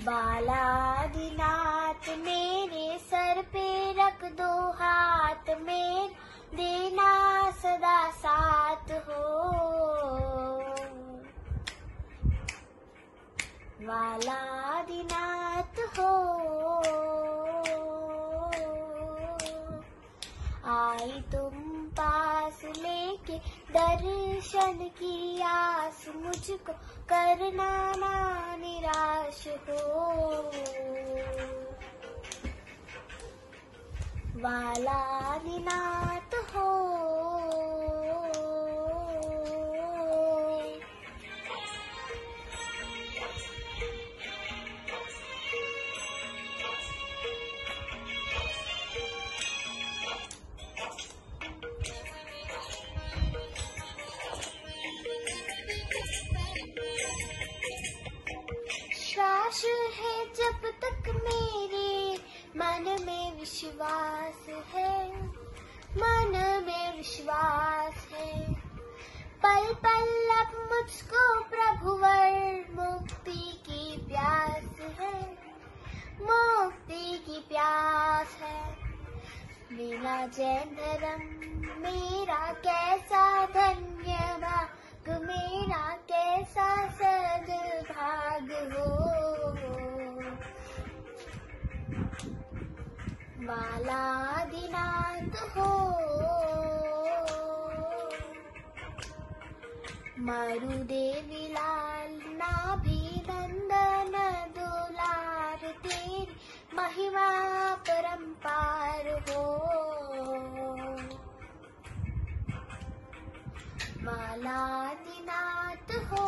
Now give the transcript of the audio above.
बालादिनाथ, मेरे सर पे रख दो हाथ में देना सदा साथ हो। बालादिनाथ हो। आई तुम पास लेके दर्शन की आस मुझको करना ना निराश हो। वालादिनाथ है जब तक मेरे मन में विश्वास है। मन में विश्वास है। पल पल अब मुझको प्रभुवर मुक्ति की प्यास है। मुक्ति की प्यास है। मेरा जैन धर्म, मेरा कैसा धन्य बालादिनाथ हो। मरुदेवी लाल नाभि नंदन दुलार तेरी महिमा परंपार हो। बालादिनाथ हो।